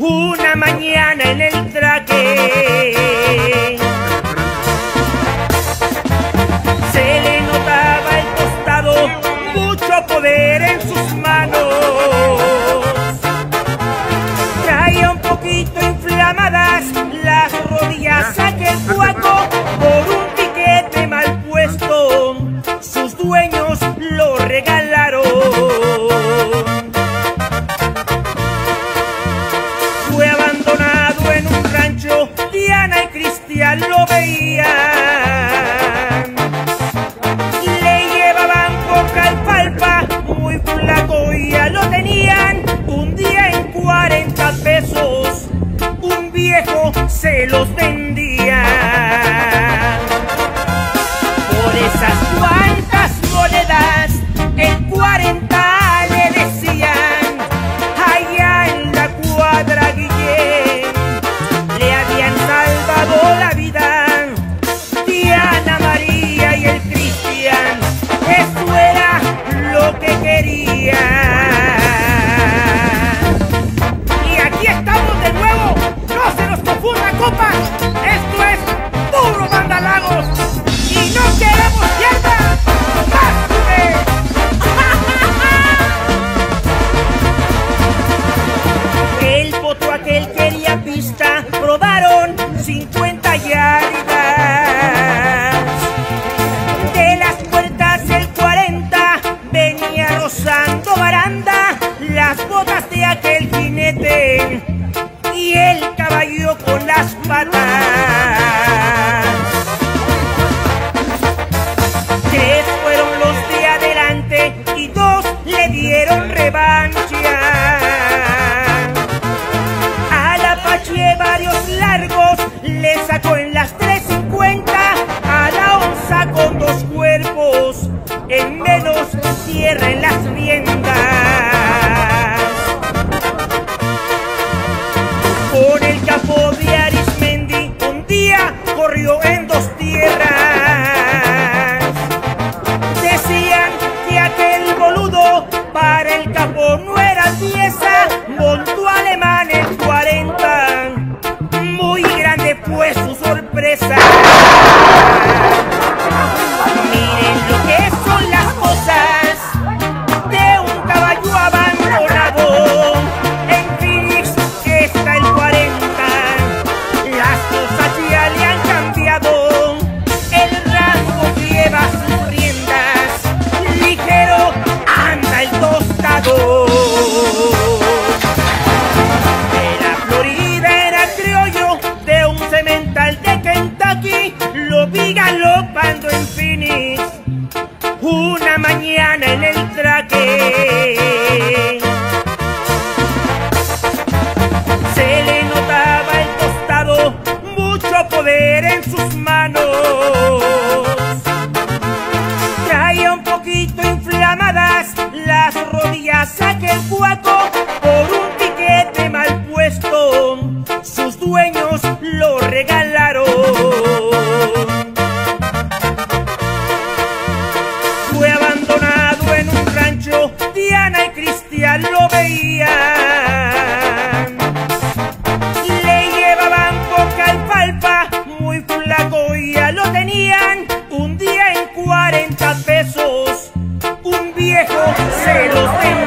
una mañana en el traque. Se le notaba el costado, mucho poder en sus Lo veían. Le llevaban coca alfalfa, muy flaco ya lo tenían. Un día en 40 pesos, un viejo se los vendía. las patas. Tres fueron los de adelante y dos le dieron revancha. Al Apache varios largos le sacó en las 3.50, a la onza con dos cuerpos, en menos cierra en la Little